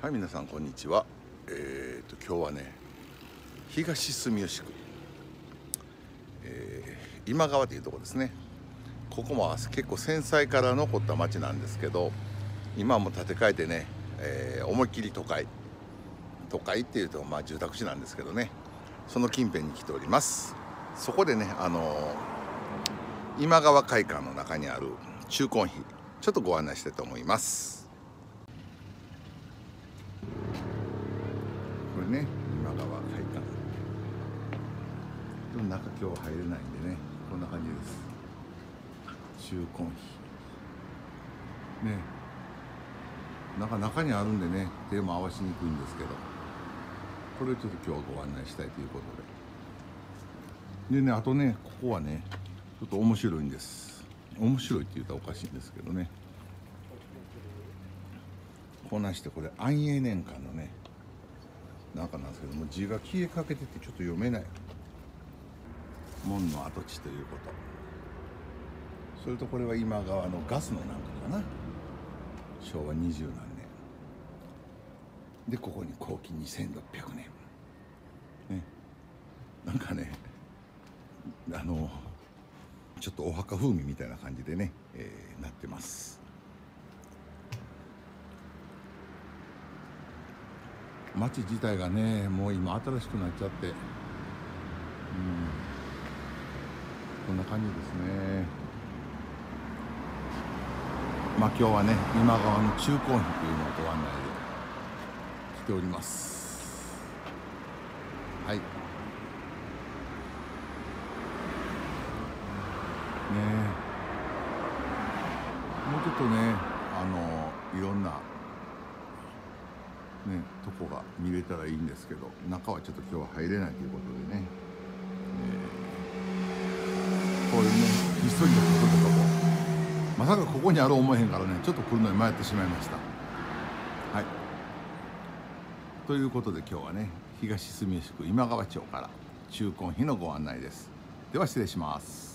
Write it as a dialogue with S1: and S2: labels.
S1: はい皆さんこんにちは。えー、と今日はね東住吉区、えー、今川というとこですね。ここも結構戦災から残った町なんですけど今も建て替えてね、えー、思いっきり都会。都会っていうとまあ住宅地なんですけどね。その近辺に来ております。そこでねあの今川会館の中にある中根碑。ちょっとご案内したいと思います。ね今川会館でも中今日入れないんでねこんな感じです。中根碑。ね。なんか中にあるんでね手も合わしにくいんですけど。これをちょっと今日はご案内したいということで。でねあとねここはねちょっと面白いんです。面白いって言ったらおかしいんですけどね。こなしてこれ安永年間のね中なんですけども字が消えかけててちょっと読めない。門の跡地ということ。それとこれは今川のガスのなんかかな。昭和二十何年。でここに後期2600年。ね。なんかねあのちょっとお墓風味みたいな感じでね、えー、なってます。街自体がねもう今新しくなっちゃって。うん。こんな感じですね。まあ今日はね今川の中高碑というのをご案内で来ております。はい。ねもうちょっとねあのいろんなね、とこが見れたらいいんですけど中はちょっと今日は入れないということでね、えー、こういうねひっそりと来るとこまさかここにある思えへんからねちょっと来るのに迷ってしまいました。はい。ということで今日はね東住吉区今川町から中根碑のご案内です。では失礼します。